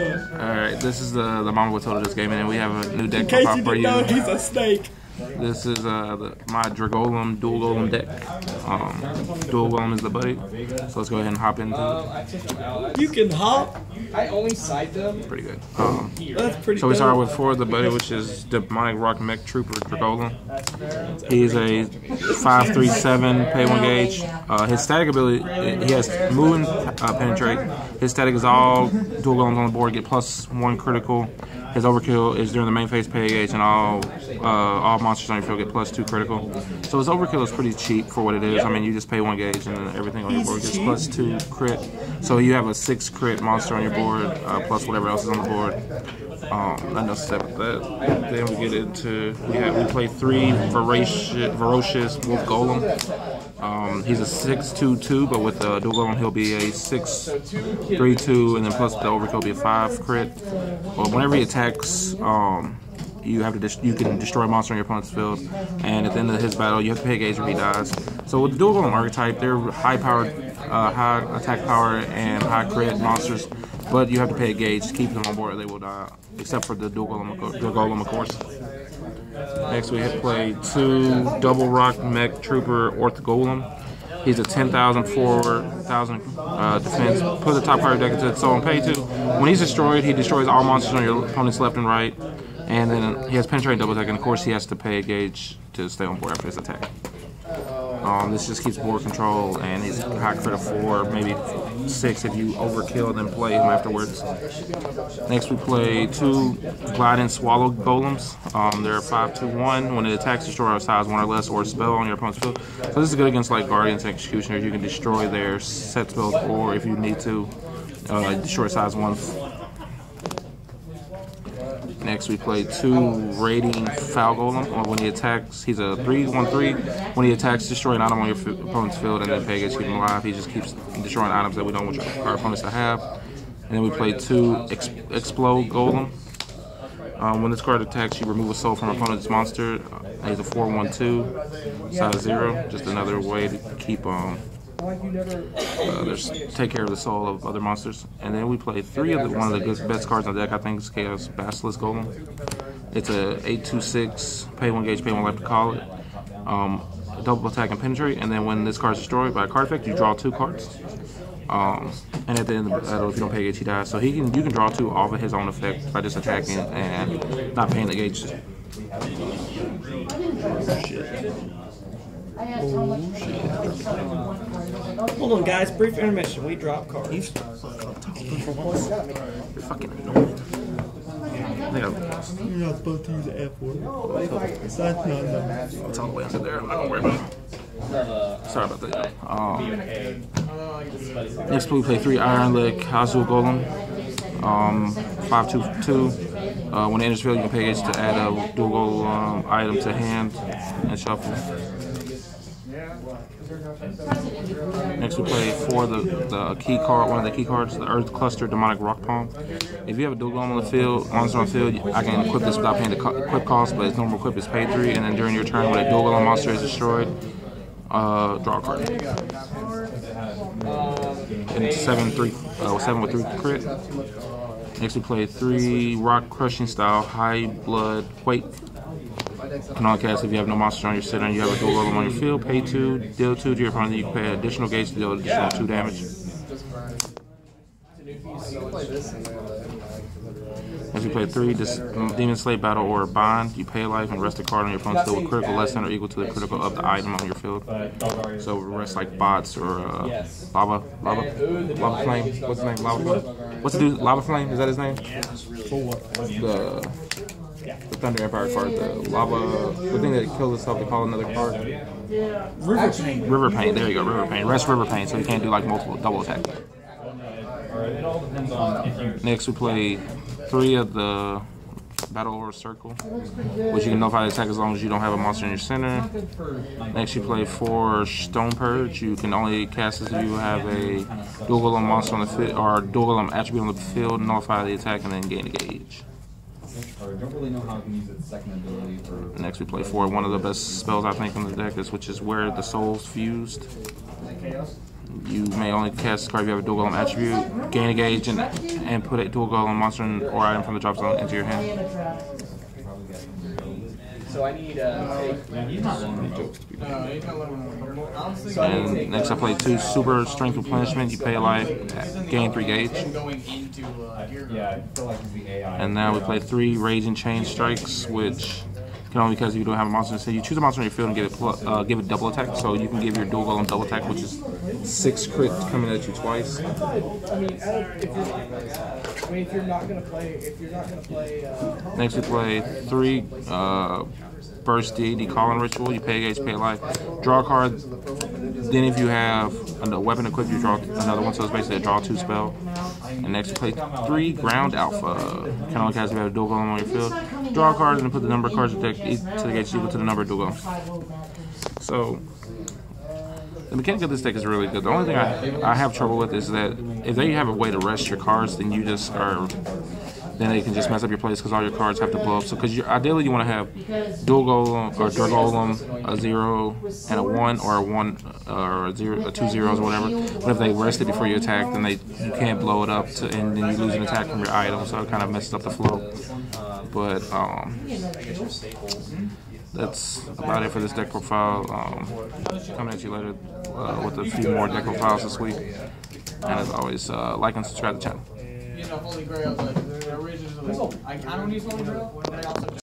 Alright, this is the the Mama Matilda just game, and we have a new deck case you for you. know, he's a snake. This is uh, the, my Dragolem duel golem deck. Um, duel golem is the buddy, so let's go ahead and hop into it. You can hop. I only side them. Pretty good. Um, That's pretty. so we start with four of the buddy, which is Demonic Rock Mech Trooper Dragolem. He's a five three seven pay one gauge. Uh, his static ability, he has moving uh, penetrate. His static is all duel golems on the board get plus one critical. His overkill is during the main phase pay gauge, and all uh, all monsters on your field get plus two critical. So his overkill is pretty cheap for what it is. I mean, you just pay one gauge, and then everything on your board gets plus two crit. So you have a six crit monster on your board, uh, plus whatever else is on the board. Um, else to say about that. Then we get into we have we play three voracious, ferocious wolf golem. Um, he's a six two two, but with the duel golem he'll be a six three two, and then plus the overkill will be a five crit. Well, whenever he attacks, um, you have to you can destroy a monster on your opponent's field, and at the end of his battle, you have to pay gauge or he dies. So with the duel golem archetype, they're high powered, uh, high attack power and high crit monsters, but you have to pay a gauge to keep them on board or they will die. Except for the duel golem, of duel golem, of course. Next, we have played two double rock mech trooper orth golem. He's a 10,000 4,000 uh, defense. Put the top priority deck into its own pay two. When he's destroyed, he destroys all monsters on your opponent's left and right. And then he has penetrating double attack, and of course he has to pay a gauge to stay on board after his attack. Um, this just keeps board control, and he's high crit of four, maybe six if you overkill, then play him afterwards. Next, we play two Glide and Swallow Golems. Um, they're 5 2 1. When it attacks, destroy a size 1 or less or spell on your opponent's field. So, this is good against like Guardians and Executioners. You can destroy their set spells, or if you need to, uh, destroy size 1. Next, we play two Raiding Foul Golem. When he attacks, he's a 3 1 3. When he attacks, destroy an item on your opponent's field, and then gets keep him alive. He just keeps destroying items that we don't want your, our opponents to have. And then we play two ex- Explode Golem. Um, when this card attacks, you remove a soul from opponent's monster. Uh, he's a 4 1 2, size 0. Just another way to keep. Um, uh, there's take care of the soul of other monsters, and then we play three of the one of the good, best cards on the deck. I think is Chaos Basilisk Golem. It's a eight two six, pay one gauge, pay one life to call it. Um, double attack and penetrate, and then when this card is destroyed by a card effect, you draw two cards. Um, and at the end of the battle, if you don't pay a gauge, he dies. So he can you can draw two off of his own effect by just attacking and not paying the gauge. Hold on, guys. Brief intermission. We drop cards. You're fucking annoying. I think I lost. You're not supposed to use the F word. That's not nice. It's all the way under there. I'm not gonna worry about it. Sorry about that. Um, next, we play three Iron Leg Azul Golem. Um, five two two. Uh, when it enters field, you can pay gauge to add a dual goal um, item to hand and shuffle. Next, we play for the, the key card, one of the key cards, the Earth Cluster Demonic Rock Palm. If you have a duel golem on the field, monster on the field, I can equip this without paying the co- equip cost, but its normal equip is paid three, and then during your turn, when a duel golem monster is destroyed, uh, draw a card. And seven three, uh, seven with three crit. Next, we play three Rock Crushing style High Blood Quake. Cast if you have no monsters on your center and you have a duel golem on your field. Pay two, deal two to your opponent. You pay additional gauge to deal additional two damage. As you play three, this Demon Slay Battle or Bind, you pay life and rest a card on your opponent's field with critical less than or equal to the critical of the item on your field. So rest like bots or uh, lava, lava, lava flame. What's his name? Lava flame. What's the dude? Lava flame? Is that his name? The Thunder Empire card, the lava, the thing that kills itself. They call another card. River Pain. River Pain. There you go. River Pain. Rest River Pain, so you can't do like multiple double attack. Next, we play three of the Battle Over Circle, which you can notify the attack as long as you don't have a monster in your center. Next, you play four Stone Purge. You can only cast this if you have a duel golem monster on the field or duel golem attribute on the field. Nullify the attack and then gain a gauge. Or don't really know how it can use its second ability for. Next, we play four. One of the best spells I think in the deck is which is where the souls fused. You may only cast this card if you have a duel golem attribute. Gain a gauge and and put a duel golem monster or item from the drop zone into your hand. So I need uh, And next I play two super strength replenishment. You pay a life, gain three gauge. going into your Yeah, I feel like it's the AI. And now we play three rage and chain strikes, which can only because you don't have a monster. So you choose a monster on your field and give it uh, give it double attack. So you can give your duel golem double attack, which is six crit coming at you twice. I mean, if you're, I mean, if you're not gonna play, if you're not gonna play, uh, Next we play three uh, burst the calling ritual. You pay gauge, pay life, draw a card. Then if you have a weapon equipped, you draw another one. So it's basically a draw two spell. And next we play three ground alpha. Can only cast if you have a duel golem on your field. Draw a card and put the number of cards to the gauge equal to the number of duel golems. So the mechanic of this deck is really good. The only thing I, I have trouble with is that if they have a way to rest your cards, then you just are then they can just mess up your plays because all your cards have to blow up. So because ideally you want to have duel golem or duel golem, a zero and a one, or a one or a zero, a two zeros or whatever. But if they rest it before you attack, then they you can't blow it up, to, and then you lose an attack from your item. So it kind of messes up the flow. But um, that's about it for this deck profile. Um, coming at you later uh, with a few more deck profiles this week. And as always, uh, like and subscribe to the channel. Know Holy Grail. Like, originally, I, I don't use Holy Grail, but I also.